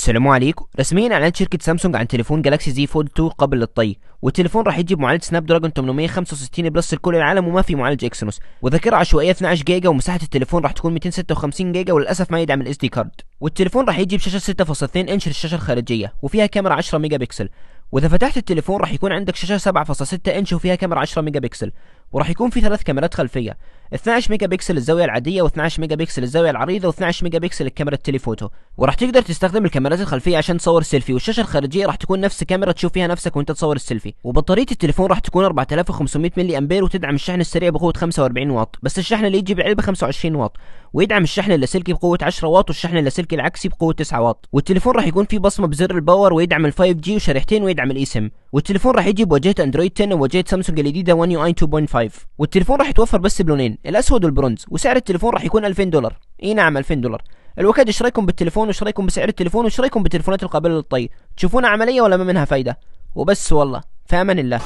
السلام عليكم. رسميا اعلنت شركة سامسونج عن تليفون جالاكسي زي فولد 2 قابل للطي والتليفون راح يجي بمعالج سناب دراجون 865 plus لكل العالم وما في معالج اكسينوس وذاكرة عشوائية 12 جيجا ومساحة التليفون راح تكون 256 جيجا وللأسف ما يدعم ال SD card. والتليفون راح يجي بشاشه 6.2 إنش للشاشة الخارجية وفيها كاميرا 10 ميجا بكسل وإذا فتحت التليفون راح يكون عندك شاشة 7.6 إنش وفيها كاميرا 10 ميجا بكسل وراح يكون في ثلاث كاميرات خلفية. 12 ميجا بكسل الزاوية العادية و12 ميجا بكسل الزاوية العريضة و12 ميجا بكسل الكاميرا ال telephoto. وراح تقدر تستخدم الكاميرات الخلفية عشان تصور سيلفي والشاشة الخارجية راح تكون نفس كاميرا تشوف فيها نفسك وانت تصور السيلفي. وبطارية التليفون راح تكون 4500 ملي أمبير وتدعم الشحن السريع بقوة 45 واط. بس الشحن اللي يجي بالعلبه 25 واط. ويدعم الشحن اللاسلكي بقوة 10 واط والشحن اللاسلكي العكسي بقوة 9 واط. والتليفون راح يكون فيه بصمة بزر ال power ويدعم ال 5G وشريحتين ويدعم الاي سم والتليفون راح يجي بواجهة أندرويد 10 وواجهة سامسونج الجديدة 1 يو اي 2.5 والتليفون راح يتوفر بس بلونين الأسود والبرونز. وسعر التليفون راح يكون 2000 دولار. إي نعم 2000 دولار. الوكاد إيش رأيكم بالتليفون؟ وايش رأيكم بسعر التليفون؟ وايش رأيكم بالتليفونات القابلة للطي؟ تشوفونها عملية ولا ما منها فايدة. وبس والله في أمان الله.